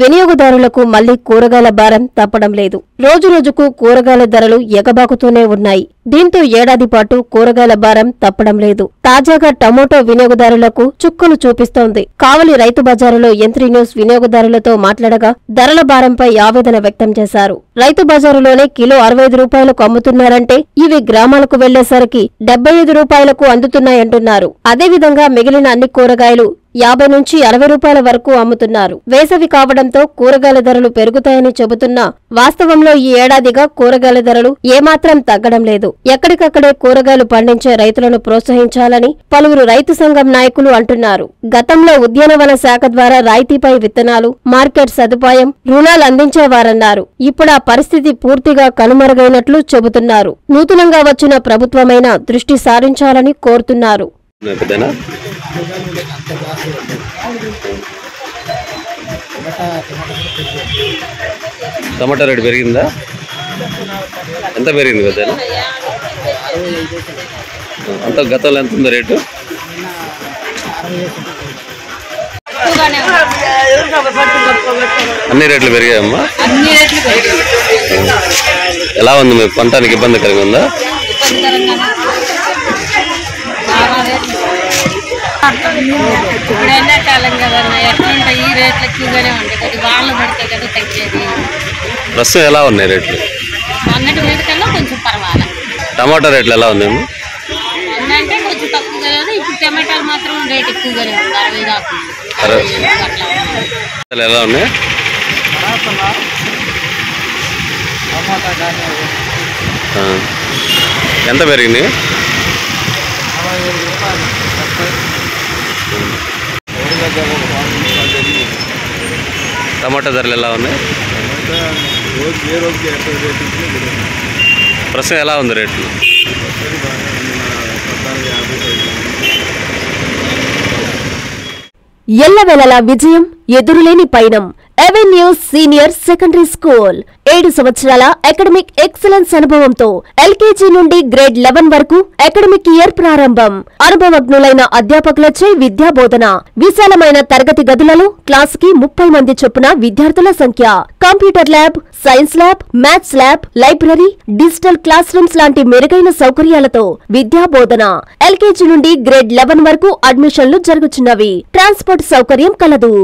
వినియోగదారులకు మళ్ళీ కూరగాయల భారం తప్పడం లేదు. రోజురోజుకు కూరగాయల ధరలు ఎగబాకుతూనే ఉన్నాయి. దీంతో ఏడాది పాటు కూరగాయల భారం తప్పడం లేదు. తాజాగా టమోటో వినియోగదారులకు చుక్కలు చూపిస్తోంది. కావలి రైతు బజారులో ఎంత్రీ న్యూస్ వినియోగదారులతో మాట్లాడగా ధరల భారంపై ఆవేదన వ్యక్తం చేశారు. రైతు బజారులోనే కిలో అరవై ఐదు రూపాయలకు అమ్ముతున్నారంటే ఇవి గ్రామాలకు వెళ్ళేసరికి డెబ్బై ఐదు రూపాయలకు అందుతున్నాయంటున్నారు. అదేవిధంగా మిగిలిన అన్ని కూరగాయలు యాభై నుంచి అరవై రూపాయల వరకు అమ్ముతున్నారు. వేసవి కావడంతో కూరగాయల ధరలు పెరుగుతాయని చెబుతున్నా వాస్తవంలో ఈ ఏడాదిగా కూరగాయల ధరలు ఏమాత్రం తగ్గడం లేదు. ఎక్కడికక్కడే కూరగాయలు పండించే రైతులను ప్రోత్సహించాలని పలువురు రైతు సంఘం నాయకులు అంటున్నారు. గతంలో ఉద్యానవన శాఖ ద్వారా రాయితీపై విత్తనాలు మార్కెట్ సదుపాయం రుణాలు అందించేవారన్నారు. ఇప్పుడు ఆ పరిస్థితి పూర్తిగా కనుమరుగైనట్లు చెబుతున్నారు. నూతనంగా వచ్చిన ప్రభుత్వమైన దృష్టి సారించాలని కోరుతున్నారు. పెద్దనా టమాటా రేటు పెరిగిందా? ఎంత పెరిగింది కదా అంత గతంలో ఎంత ఉందో రేటు? అన్ని రేట్లు పెరిగాయమ్మా. ఎలా ఉంది మీకు కొనటానికి ఇబ్బందికరంగా ఉందా? ఇప్పుడు ఎండాకాలం కదన్నా ఎట్లుంటాయి? ఈ రేట్లు ఎక్కువగానే ఉంటాయి కొద్ది వాళ్ళు పడితే కదా తగ్గేది. ప్రస్తుతం ఎలా ఉన్నాయి రేట్లు? అన్నటి మీద కన్నా కొంచెం పర్వాలేదు టమాటా రేట్లు ఎలా ఉందేమో అంటే కొంచెం తక్కువగానే ఉంది ఇప్పుడు టమాటాలు మాత్రం రేట్ ఎక్కువగానే ఉంది అరవై దాకా. అరవై. అసలు ఎలా ఉన్నాయి? ఆ. ఎంత పెరిగింది? టమాటా ధరలు ఎలా ఉన్నాయి? ప్రస్తుతం ఎలా ఉంది రేట్లు ఎల్లవెలలా విజయం ఎదురులేని పయనం. ఎవెన్యూ సీనియర్ సెకండరీ స్కూల్ ఏడు సంవత్సరాల అకాడమిక్ ఎక్సలెన్స్ అనుభవంతో ఎల్కేజీ నుండి గ్రేడ్ లెవెన్ వరకు అకాడమిక్ ఇయర్ ప్రారంభం. అనుభవజ్ఞులైన అధ్యాపకులచే విద్యా బోధన విశాలమైన తరగతి గదులలో క్లాస్కి ముప్పై మంది చొప్పున విద్యార్థుల సంఖ్య. Computer lab science lab maths lab library digital classrooms లాంటి మెరుగైన సౌకర్యాలతో విద్యా బోధన ఎల్కేజీ నుండి గ్రేడ్ లెవెన్ వరకు అడ్మిషన్లు జరుగుతున్నవి ట్రాన్స్పోర్ట్ సౌకర్యం కలదు.